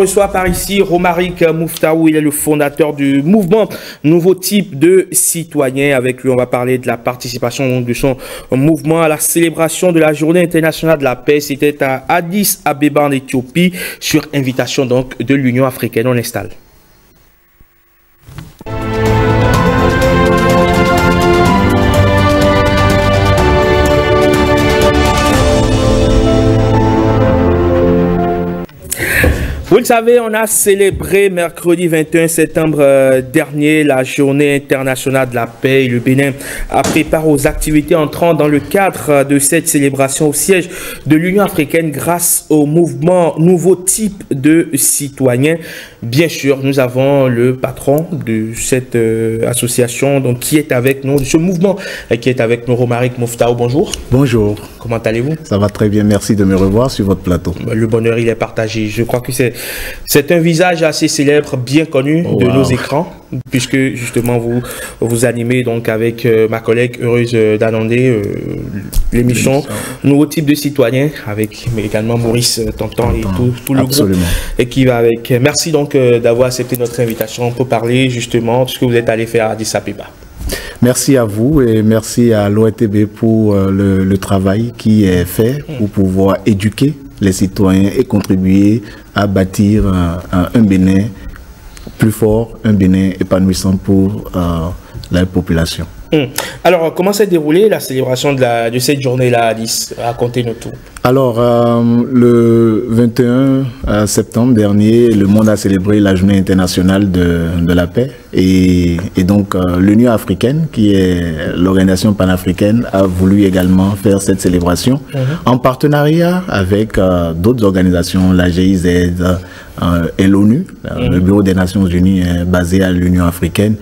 reçoit par ici Romaric Mouftaou. Il est le fondateur du mouvement Nouveau Type de Citoyens. Avec lui, on va parler de la participation de son mouvement à la célébration de la Journée internationale de la paix. C'était à Addis Abeba en Éthiopie sur invitation donc de l'Union africaine. On installe. Vous le savez, on a célébré mercredi 21 septembre euh, dernier la journée internationale de la paix. Le Bénin a préparé aux activités entrant dans le cadre de cette célébration au siège de l'Union africaine grâce au mouvement Nouveau Type de Citoyens. Bien sûr, nous avons le patron de cette euh, association donc, qui est avec nous, de ce mouvement euh, qui est avec nous, Romaric Mouftaou. Bonjour. Bonjour. Comment allez-vous? Ça va très bien, merci de me revoir sur votre plateau. Le bonheur, il est partagé. Je crois que c'est c'est un visage assez célèbre, bien connu de nos écrans, puisque justement vous vous animez donc avec euh, ma collègue heureuse d'Anandé euh, l'émission Nouveau type de citoyen avec mais également Maurice euh, Tonton et tout, tout le groupe et qui va avec. Merci donc d'avoir accepté notre invitation pour parler justement de ce que vous êtes allé faire à Addis Abeba. Merci à vous et merci à l'OETB pour le, le, travail qui est fait pour pouvoir éduquer les citoyens et contribuer à bâtir un, un, Bénin plus fort, un Bénin épanouissant pour euh, la population. Hum. Alors, comment s'est déroulée la célébration de, la, de cette journée-là, Alice? Racontez-nous tout. Alors, euh, le 21 euh, septembre dernier, le monde a célébré la journée internationale de, de la paix. Et, et donc, euh, l'Union africaine, qui est l'organisation panafricaine, a voulu également faire cette célébration mhm. en partenariat avec d'autres organisations, la GIZ et l'ONU, le mhm. Bureau des Nations Unies basé à l'Union africaine.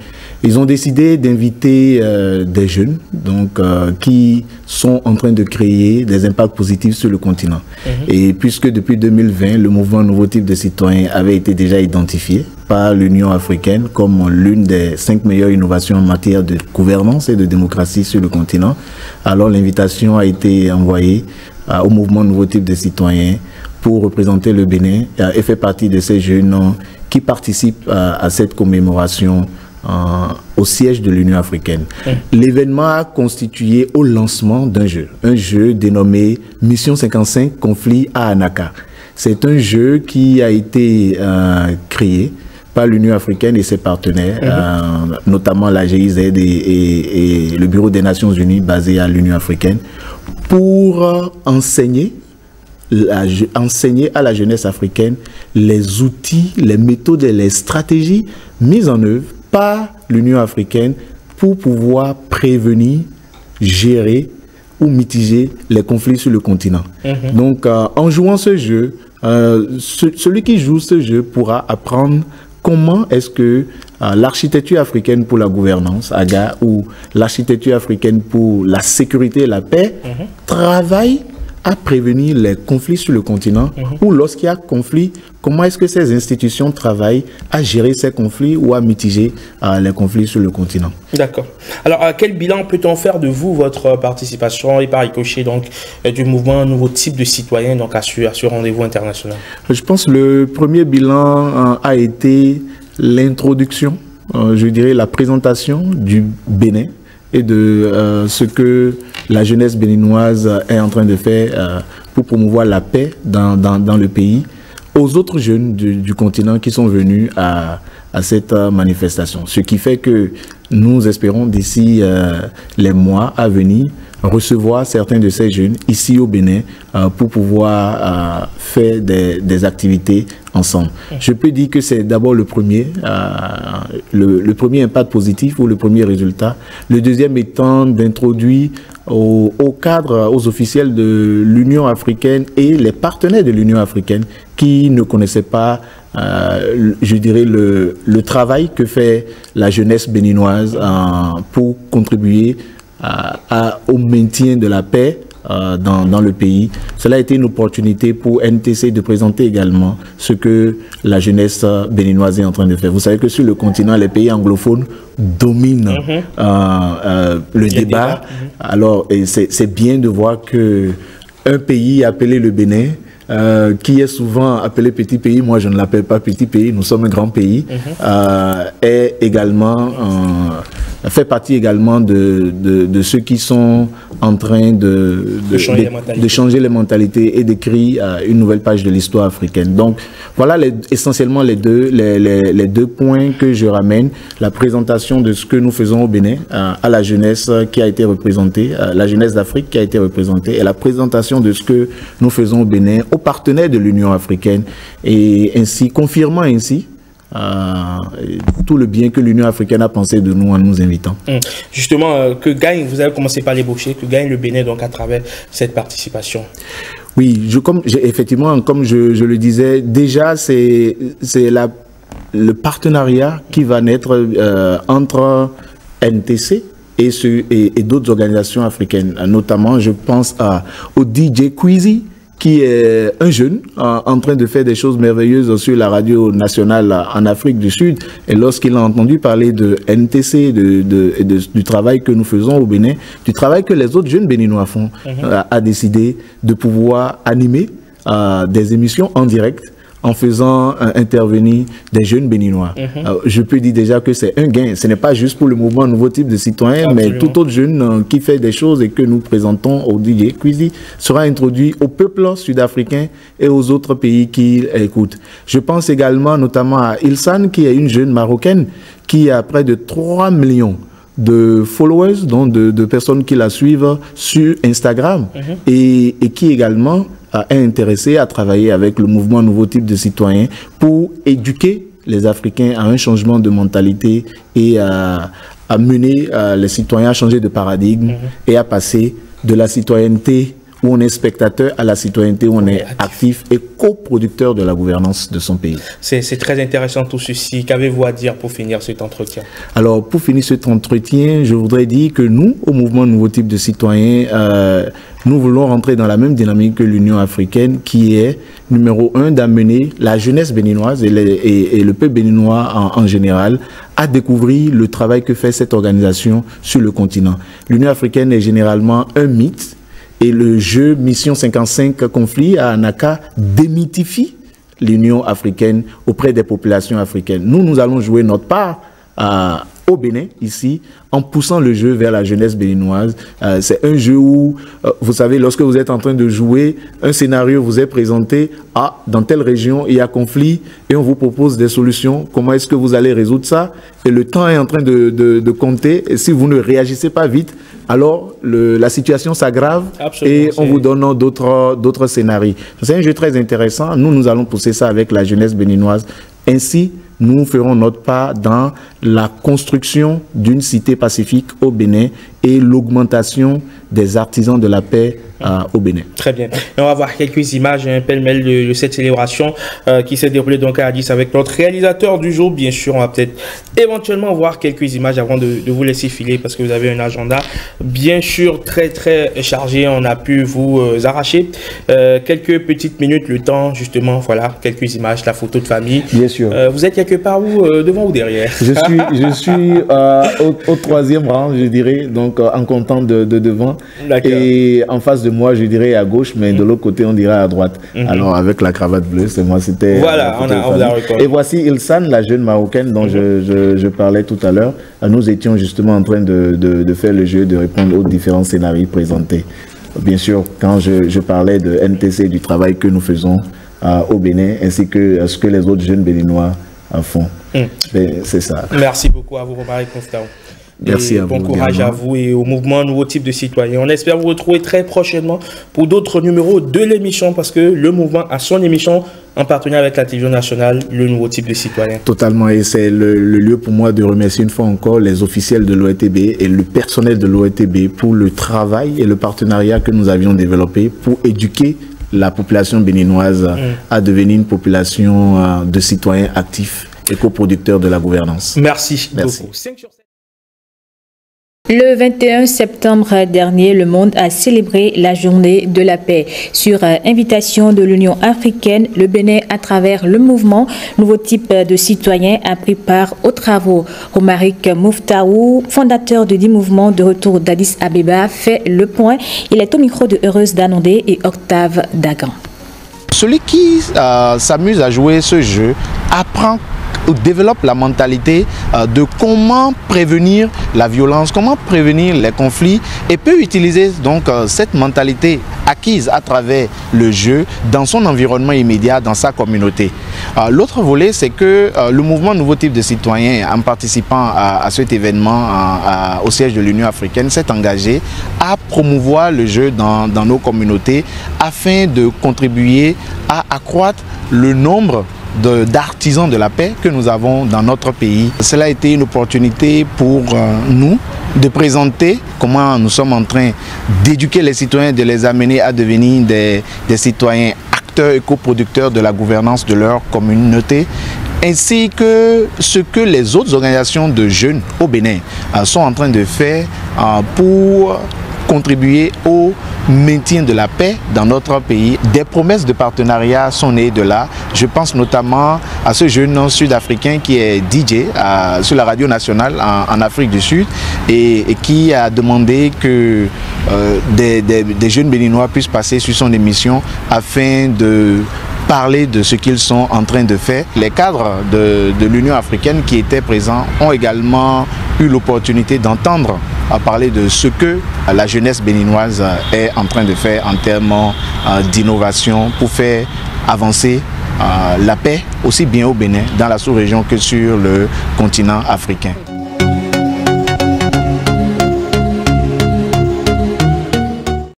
Ils ont décidé d'inviter euh, des jeunes donc, euh, qui sont en train de créer des impacts positifs sur le continent. Mhm. Et puisque depuis 2020, le mouvement Nouveau Type de Citoyens avait été déjà identifié par l'Union africaine comme l'une des cinq meilleures innovations en matière de gouvernance et de démocratie sur le continent, alors l'invitation a été envoyée euh, au mouvement Nouveau Type de Citoyens pour représenter le Bénin et fait partie de ces jeunes qui participent à cette commémoration au siège de l'Union africaine. L'événement a constitué au lancement d'un jeu, un jeu dénommé Mission 55 Conflit à Anaka. C'est un jeu qui a été euh, créé par l'Union africaine et ses partenaires, mhm. euh, notamment la GIZ et, le Bureau des Nations Unies basé à l'Union africaine, pour euh, enseigner enseigner à la jeunesse africaine les outils, les méthodes et les stratégies mises en œuvre par l'Union africaine pour pouvoir prévenir, gérer ou mitiger les conflits sur le continent. Mhm. Donc, euh, en jouant ce jeu, euh, celui qui joue ce jeu pourra apprendre comment est-ce que euh, l'architecture africaine pour la gouvernance, AGA, ou l'architecture africaine pour la sécurité et la paix, mhm. travaille à prévenir les conflits sur le continent mhm. ou lorsqu'il y a conflit, comment est-ce que ces institutions travaillent à gérer ces conflits ou à mitiger euh, les conflits sur le continent? D'accord. Alors, euh, quel bilan peut-on faire de vous, votre participation et par ricochet donc, euh, du mouvement Nouveau Type de Citoyens donc, à ce, à ce rendez-vous international? Je pense que le premier bilan a été l'introduction, je dirais la présentation du Bénin et de ce que la jeunesse béninoise est en train de faire euh, pour promouvoir la paix dans, le pays aux autres jeunes du, continent qui sont venus à, cette euh, manifestation. Ce qui fait que nous espérons d'ici euh, les mois à venir recevoir certains de ces jeunes ici au Bénin euh, pour pouvoir euh, faire des, des, activités ensemble. Je peux dire que c'est d'abord le premier, euh, le, le, premier impact positif ou le premier résultat. Le deuxième étant d'introduire au, au, cadre, aux officiels de l'Union africaine et les partenaires de l'Union africaine qui ne connaissaient pas euh, je dirais, le, le, travail que fait la jeunesse béninoise euh, pour contribuer à, au maintien de la paix euh, dans, dans, le pays. Cela a été une opportunité pour NTC de présenter également ce que la jeunesse béninoise est en train de faire. Vous savez que sur le continent, les pays anglophones dominent mhm. euh, euh, le débat. Mhm. Alors, c'est bien de voir que un pays appelé le Bénin euh, qui est souvent appelé petit pays, moi je ne l'appelle pas petit pays, nous sommes un grand pays, mhm. euh, est également fait partie également de, de, ceux qui sont en train de, de, changer, les mentalités et d'écrire une nouvelle page de l'histoire africaine. Donc voilà les, essentiellement les deux, les, les, les, deux points que je ramène. La présentation de ce que nous faisons au Bénin à la jeunesse qui a été représentée, la jeunesse d'Afrique qui a été représentée et la présentation de ce que nous faisons au Bénin aux partenaires de l'Union africaine et ainsi confirmant ainsi euh, tout le bien que l'Union africaine a pensé de nous en nous invitant. Hum. Justement, euh, que gagne, vous avez commencé par l'ébaucher, que gagne le Bénin donc à travers cette participation? Oui, je, comme, effectivement, comme je, le disais, déjà c'est le partenariat qui va naître euh, entre NTC, et, et, d'autres organisations africaines. Notamment, je pense à, au DJ Queasy, qui est un jeune en train de faire des choses merveilleuses sur la radio nationale en Afrique du Sud. Et lorsqu'il a entendu parler de NTC, de, de, du travail que nous faisons au Bénin, du travail que les autres jeunes béninois font, mhm. a, décidé de pouvoir animer euh, des émissions en direct en faisant euh, intervenir des jeunes béninois. Mhm. Euh, je peux dire déjà que c'est un gain. Ce n'est pas juste pour le mouvement Nouveau Type de Citoyens, mais tout autre jeune euh, qui fait des choses et que nous présentons au DJ Quizy sera introduit au peuple sud-africain et aux autres pays qui écoutent. Je pense également notamment à Ilsan, qui est une jeune marocaine qui a près de 3 millions de followers, donc de, personnes qui la suivent sur Instagram mhm. et, et, qui également est intéressé à travailler avec le mouvement Nouveau Type de Citoyens pour éduquer les Africains à un changement de mentalité et à, mener euh, les citoyens à changer de paradigme mhm. et à passer de la citoyenneté où on est spectateur à la citoyenneté, où on est actif et coproducteur de la gouvernance de son pays. C'est très intéressant tout ceci. Qu'avez-vous à dire pour finir cet entretien? Alors, pour finir cet entretien, je voudrais dire que nous, au mouvement Nouveau Type de Citoyens, euh, nous voulons rentrer dans la même dynamique que l'Union africaine, qui est, numéro un, d'amener la jeunesse béninoise et, le peuple béninois en, en général à découvrir le travail que fait cette organisation sur le continent. L'Union africaine est généralement un mythe et le jeu Mission 55 Conflit à Anaka démythifie l'Union africaine auprès des populations africaines. Nous, nous allons jouer notre part à, au Bénin, ici, en poussant le jeu vers la jeunesse béninoise. Euh, c'est un jeu où, euh, vous savez, lorsque vous êtes en train de jouer, un scénario vous est présenté, ah, dans telle région, il y a conflit, et on vous propose des solutions. Comment est-ce que vous allez résoudre ça? Et le temps est en train de, de, de compter, et si vous ne réagissez pas vite, alors le, la situation s'aggrave et on vous donne d'autres scénarios. C'est un jeu très intéressant. Nous, nous allons pousser ça avec la jeunesse béninoise. Ainsi, nous ferons notre part dans la construction d'une cité pacifique au Bénin et l'augmentation des artisans de la paix euh, au Bénin. Très bien. on va voir quelques images, un pêle-mêle de, cette célébration euh, qui s'est déroulée donc à Addis avec notre réalisateur du jour. Bien sûr, on va peut-être éventuellement voir quelques images avant de, vous laisser filer parce que vous avez un agenda bien sûr très très chargé. On a pu vous euh, arracher quelques petites minutes, le temps justement, voilà, quelques images, la photo de famille. Bien sûr. vous êtes quelque part où, devant ou derrière? Je suis, je suis au, troisième rang, je dirais, donc en comptant de, de devant. Et en face de moi, je dirais à gauche, mais de l'autre côté, on dirait à droite. Mhm. Alors, avec la cravate bleue, c'est moi, c'était. Voilà, on a, Et voici Ilsan, la jeune marocaine dont je, je, je, parlais tout à l'heure. Nous étions justement en train de, de, de, faire le jeu, de répondre aux différents scénarios présentés. Bien sûr, quand je, je parlais de NTC, du travail que nous faisons euh, au Bénin, ainsi que ce que les autres jeunes béninois font. Mm. C'est ça. Merci beaucoup à vous, Romaric Constant. Merci à bon courage à vous et au mouvement Nouveau Type de Citoyens. On espère vous retrouver très prochainement pour d'autres numéros de l'émission parce que le mouvement a son émission en partenariat avec la télévision nationale, le Nouveau Type de Citoyens. Totalement. Et c'est le, lieu pour moi de remercier une fois encore les officiels de l'OETB et le personnel de l'OETB pour le travail et le partenariat que nous avions développé pour éduquer la population béninoise mm. à devenir une population euh, de citoyens actifs et coproducteurs de la gouvernance. Merci, Merci. beaucoup. Le 21 septembre dernier, le monde a célébré la journée de la paix. Sur euh, invitation de l'Union africaine, le Bénin, à travers le mouvement Nouveau type de citoyen, a pris part aux travaux. Romaric Mouftaou, fondateur du dit mouvement de retour d'Addis Abeba, fait le point. Il est au micro de Heureuse Danondé et Octave Dagan. celui qui s'amuse à jouer ce jeu apprend développe la mentalité euh, de comment prévenir la violence, comment prévenir les conflits et peut utiliser donc euh, cette mentalité acquise à travers le jeu dans son environnement immédiat, dans sa communauté. Euh, l'autre volet, c'est que le mouvement Nouveau Type de Citoyens, en participant à, cet événement au siège de l'Union africaine, s'est engagé à promouvoir le jeu dans, dans nos communautés afin de contribuer à accroître le nombre d'artisans de, la paix que nous avons dans notre pays. Cela a été une opportunité pour euh, nous de présenter comment nous sommes en train d'éduquer les citoyens, de les amener à devenir des, citoyens acteurs et coproducteurs de la gouvernance de leur communauté ainsi que ce que les autres organisations de jeunes au Bénin euh, sont en train de faire euh, pour contribuer au maintien de la paix dans notre pays. Des promesses de partenariat sont nées de là. Je pense notamment à ce jeune sud-africain qui est DJ sur la radio nationale en, Afrique du Sud et, qui a demandé que euh, des jeunes béninois puissent passer sur son émission afin de parler de ce qu'ils sont en train de faire. Les cadres de, l'Union africaine qui étaient présents ont également eu l'opportunité d'entendre parler de ce que la jeunesse béninoise est en train de faire en termes euh, d'innovation pour faire avancer euh, la paix aussi bien au Bénin, dans la sous-région que sur le continent africain.